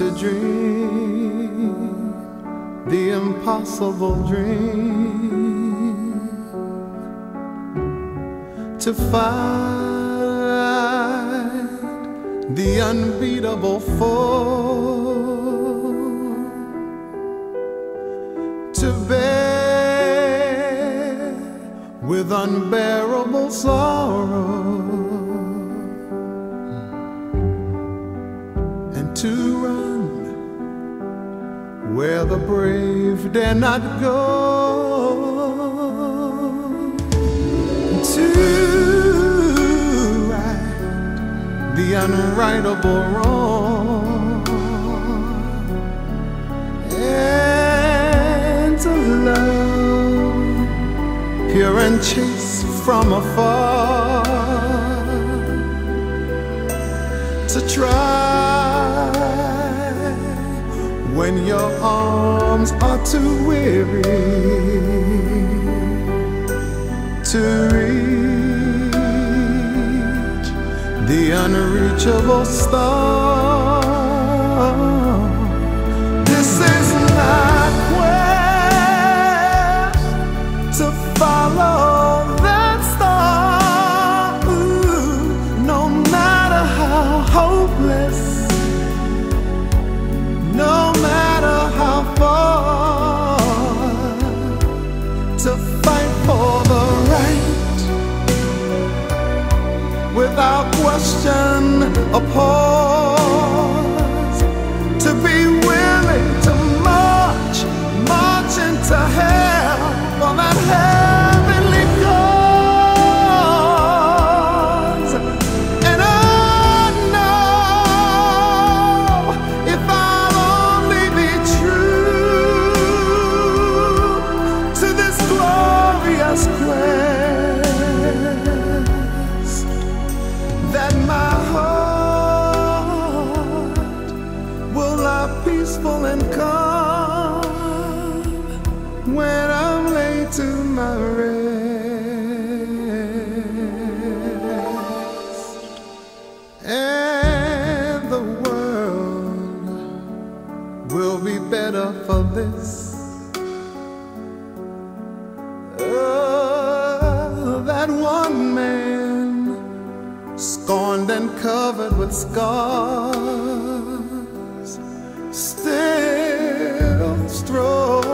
to dream the impossible dream. To find the unbeatable foe to bear with unbearable sorrow where the brave dare not go. To right the unrightable wrong. And to love pure and chaste from afar. To try when your arms are too weary to reach the unreachable star. And calm when I'm laid to my rest. And the world will be better for this. Oh, that one man scorned and covered with scars, still strove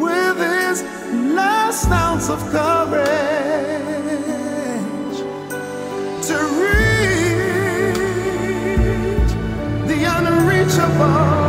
with his last ounce of courage to reach the unreachable.